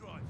drive.